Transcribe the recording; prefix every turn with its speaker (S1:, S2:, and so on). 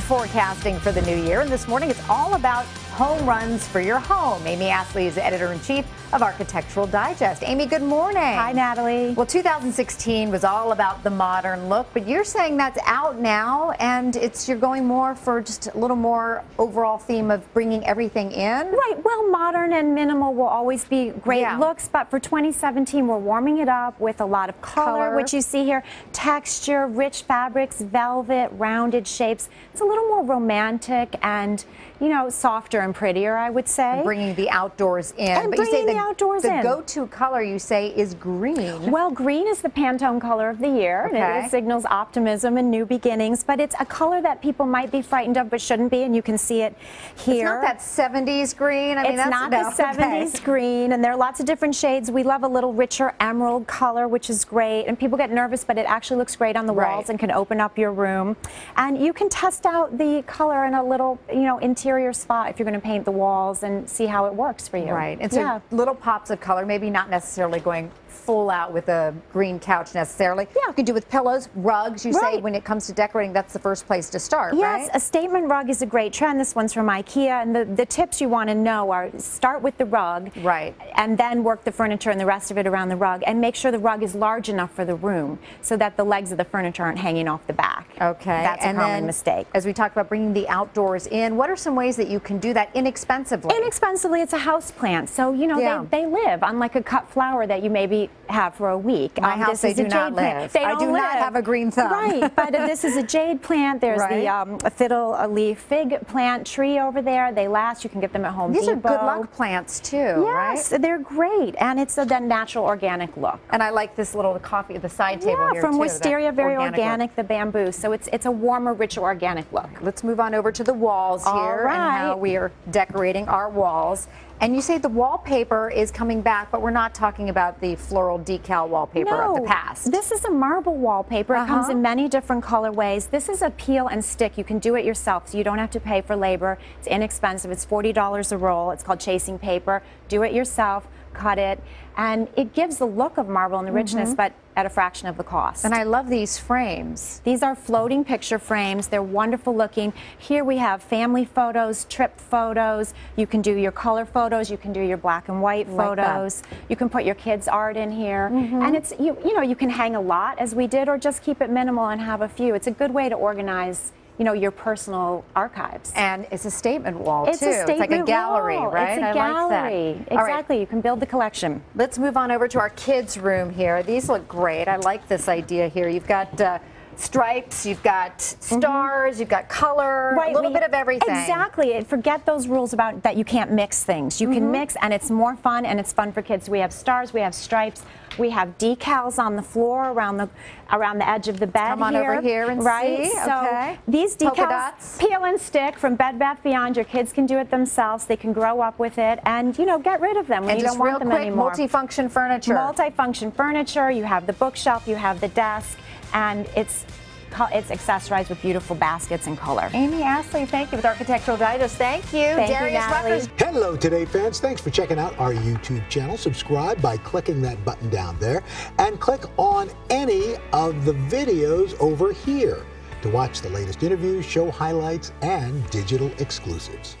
S1: forecasting for the new year. And this morning, it's all about home runs for your home. Amy Astley is editor in chief of Architectural Digest. Amy, good morning.
S2: Hi, Natalie.
S1: Well, 2016 was all about the modern look, but you're saying that's out now, and it's you're going more for just a little more overall theme of bringing everything in.
S2: Right. Well, modern and minimal will always be great
S1: Yeah.
S2: looks, but for 2017, we're warming it up with a lot of color,
S1: Color.
S2: which you see here, texture, rich fabrics, velvet, rounded shapes. It's a little more romantic and, you know, softer and prettier, I would say.
S1: Bringing the outdoors in.
S2: And
S1: but you say
S2: bringing
S1: the,
S2: the outdoors
S1: the
S2: in.
S1: go-to color you say is green.
S2: Well, green is the Pantone color of the year, and
S1: Okay.
S2: it signals optimism and new beginnings. But it's a color that people might be frightened of, but shouldn't be, and you can see it here.
S1: It's not that 70s green. I mean,
S2: it's
S1: that's
S2: not
S1: no,
S2: the 70s
S1: okay.
S2: green, and there are lots of different shades. We love a little richer emerald color, which is great. And people get nervous, but it actually looks great on the
S1: Right.
S2: walls and can open up your room. And you can test out the color in a little, you know, interior spot if you're going to paint the walls and see how it works for you.
S1: Right. And so
S2: yeah.
S1: little pops of color, maybe not necessarily going full out with a green couch necessarily.
S2: Yeah.
S1: You can do with pillows, rugs. You say when it comes to decorating, that's the first place to start,
S2: Yes,
S1: right?
S2: a statement rug is a great trend. This one's from IKEA, and the, the tips you want to know are start with the rug,
S1: Right.
S2: and then work the furniture and the rest of it around the rug, and make sure the rug is large enough for the room so that the legs of the furniture aren't hanging off the back.
S1: Okay.
S2: that's
S1: and
S2: a common
S1: then,
S2: mistake.
S1: As we talked about bringing the outdoors in, what are some ways that you can do that inexpensively?
S2: Inexpensively, it's a house plant, so you know
S1: Yeah.
S2: they, they live unlike a cut flower that you maybe have for a week.
S1: My
S2: Um,
S1: house, they
S2: is a
S1: do not
S2: jade plant. They
S1: I
S2: don't
S1: do not have a green thumb.
S2: Right, but uh, this is a jade plant. There's
S1: Right.
S2: the um, fiddle leaf fig plant tree over there. They last. You can get them at Home
S1: These are good luck plants too,
S2: Yes,
S1: right?
S2: they're great, and it's a then natural organic look.
S1: And I like this little coffee, the side table
S2: yeah,
S1: here
S2: from
S1: too, that
S2: Wisteria, very
S1: organic
S2: organic, the bamboo. So it's it's a warmer, richer, organic look.
S1: Let's move on over to the walls
S2: All
S1: here and how we are decorating our walls. And you say the wallpaper is coming back, but we're not talking about the floral decal wallpaper of the past.
S2: This is a marble wallpaper. It comes
S1: Uh-huh.
S2: in many different colorways. This is a peel and stick. You can do it yourself, so you don't have to pay for labor. It's inexpensive. It's $40 a roll. It's called chasing paper. Do it yourself, cut it, and it gives the look of marble and the richness, but at a fraction of the cost.
S1: And I love these frames.
S2: These are floating picture frames. They're wonderful looking. Here we have family photos, trip photos. You can do your color photos. You can do your black and white
S1: Like
S2: photos. You can put your kids' art in here.
S1: Mm-hmm.
S2: And it's you you know you can hang a lot as we did, or just keep it minimal and have a few. It's a good way to organize you know your personal archives.
S1: And it's a statement wall
S2: it's
S1: too.
S2: a statement
S1: it's like a gallery,
S2: wall.
S1: right?
S2: It's a
S1: I
S2: gallery.
S1: like that. All right,
S2: Exactly. You can build the collection.
S1: let's move on over to our kids' room here. These look great. I like this idea here. You've got uh, stripes, you've got stars, you've got color, a little
S2: we-
S1: bit of everything.
S2: Exactly. And Forget those rules about that you can't mix things. You
S1: Mm-hmm.
S2: can mix and it's more fun and it's fun for kids. We have stars, we have stripes, we have decals on the floor around the around the edge of the bed
S1: Come on
S2: here.
S1: over here and
S2: right?
S1: see.
S2: So
S1: Okay.
S2: these decals peel and stick from Bed Bath Beyond. Your kids can do it themselves. They can grow up with it and you know get rid of them when
S1: and
S2: you don't want
S1: real
S2: them
S1: quick,
S2: anymore.
S1: multifunction furniture.
S2: Multi-function furniture. You have the bookshelf, you have the desk, and it's it's accessorized with beautiful baskets and color.
S1: Amy Astley, thank you with Architectural Digest. Thank you.
S2: Thank you,
S1: Darius
S2: Natalie.
S1: Ruckers.
S3: Hello, Today fans. Thanks for checking out our YouTube channel. Subscribe by clicking that button down there and click on any of the videos over here to watch the latest interviews, show highlights, and digital exclusives.